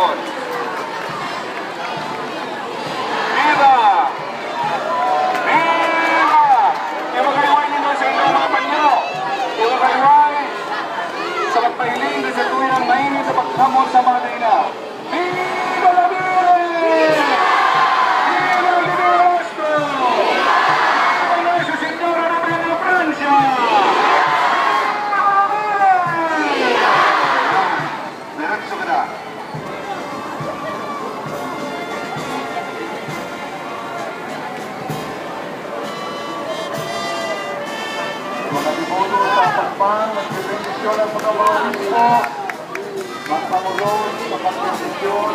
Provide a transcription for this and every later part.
favor. ¡Viva! ¡Viva! Yung magaliwan ninyo sa inyong mga panyo. Yung magaliwan sa pagpahiling sa tuwing ang mainit na pagkamot sa mga dainang. San nuestra bendición al Pacabao mismo. Pasamos dos, pasamos bendición.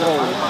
control.